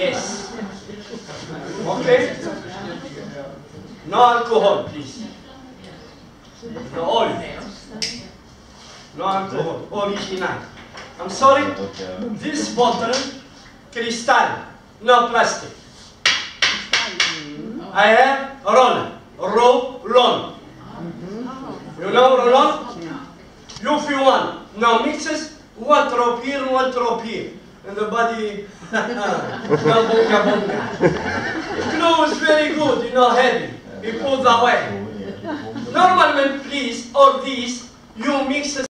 Yes. Okay? No alcohol, please. No oil. No alcohol. Original. I'm sorry? This bottle, crystal, no plastic. I have roller, roll You know roll You feel one. Now mixes one drop here, one drop here. And the body. Glue is very good, you know, heavy. It pulls away. Normalmente, please, all these, you mix